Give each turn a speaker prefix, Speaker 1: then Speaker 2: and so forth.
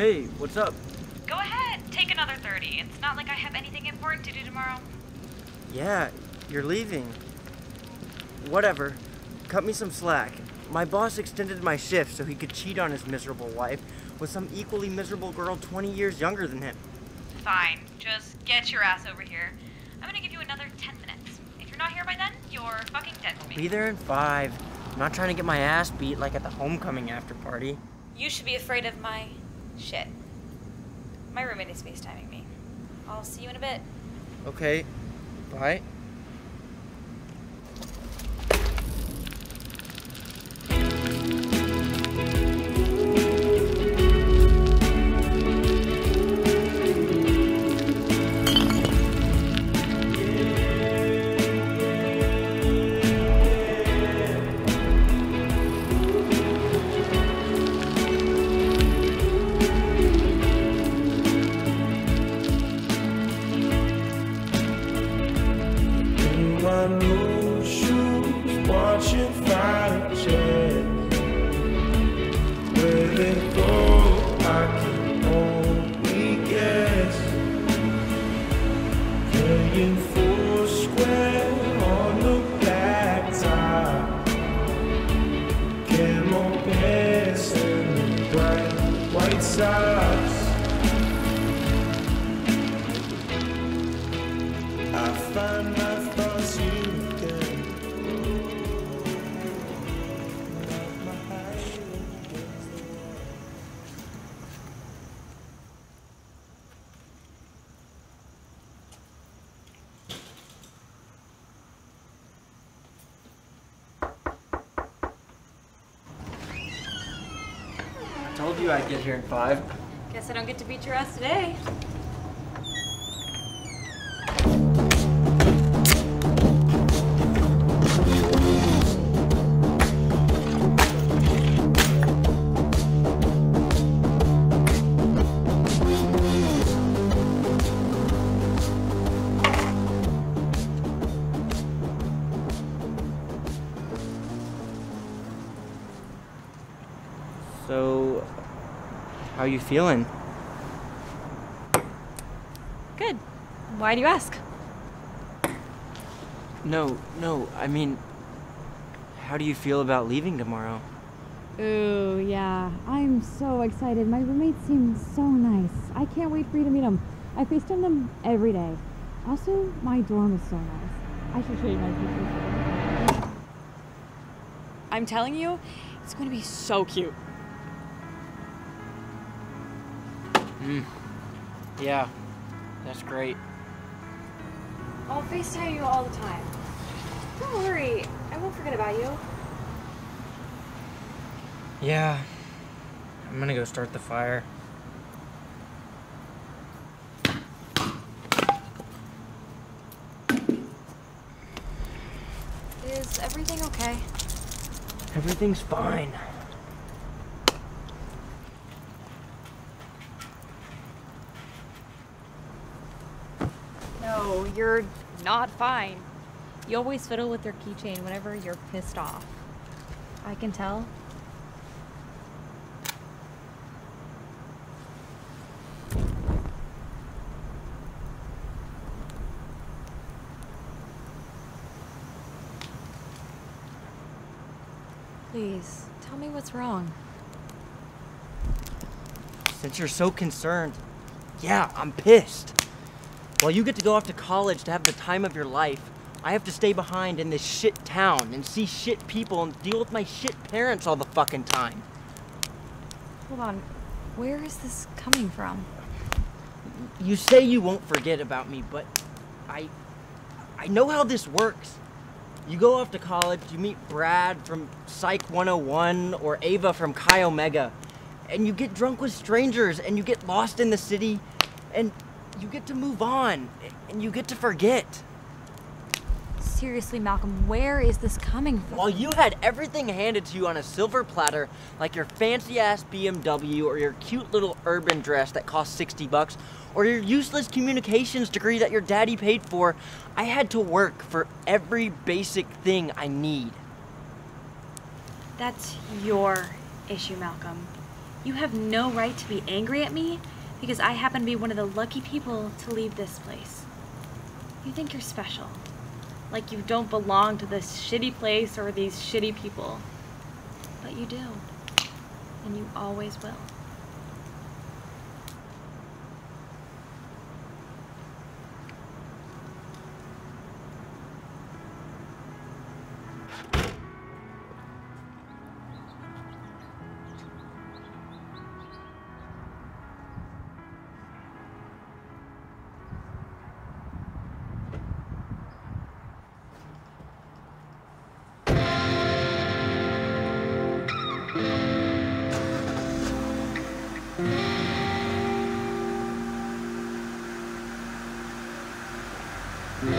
Speaker 1: Hey, what's up?
Speaker 2: Go ahead, take another 30. It's not like I have anything important to do tomorrow.
Speaker 1: Yeah, you're leaving. Whatever. Cut me some slack. My boss extended my shift so he could cheat on his miserable wife with some equally miserable girl 20 years younger than him.
Speaker 2: Fine, just get your ass over here. I'm gonna give you another 10 minutes. If you're not here by then, you're fucking dead to me.
Speaker 1: Be there in five. I'm not trying to get my ass beat like at the homecoming after party.
Speaker 2: You should be afraid of my shit. My roommate is FaceTiming me. I'll see you in a bit.
Speaker 1: Okay, bye.
Speaker 3: Playing four square on the. Camo pants and bright white socks. I find
Speaker 1: told you I'd get here in five.
Speaker 2: Guess I don't get to beat your ass today.
Speaker 1: So, how are you feeling?
Speaker 2: Good. Why do you ask?
Speaker 1: No, no, I mean, how do you feel about leaving tomorrow?
Speaker 4: Ooh, yeah. I'm so excited. My roommates seem so nice. I can't wait for you to meet them. I FaceTime them every day. Also, my dorm is so nice. I should show you my pictures.
Speaker 2: I'm telling you, it's going to be so cute. Mm.
Speaker 1: Yeah, that's great.
Speaker 4: I'll FaceTime you all the time. Don't worry, I won't forget about you.
Speaker 1: Yeah, I'm gonna go start the fire.
Speaker 2: Is everything okay?
Speaker 1: Everything's fine.
Speaker 2: No, you're not fine. You always fiddle with your keychain whenever you're pissed off. I can tell. Please, tell me what's wrong.
Speaker 1: Since you're so concerned, yeah, I'm pissed. While you get to go off to college to have the time of your life, I have to stay behind in this shit town and see shit people and deal with my shit parents all the fucking time.
Speaker 2: Hold on. Where is this coming from?
Speaker 1: You say you won't forget about me, but I I know how this works. You go off to college, you meet Brad from Psych 101 or Ava from Chi Omega, and you get drunk with strangers and you get lost in the city and you get to move on and you get to forget.
Speaker 2: Seriously, Malcolm, where is this coming from?
Speaker 1: While you had everything handed to you on a silver platter, like your fancy ass BMW or your cute little urban dress that cost 60 bucks, or your useless communications degree that your daddy paid for, I had to work for every basic thing I need.
Speaker 2: That's your issue, Malcolm. You have no right to be angry at me because I happen to be one of the lucky people to leave this place. You think you're special. Like you don't belong to this shitty place or these shitty people. But you do. And you always will.
Speaker 5: Thank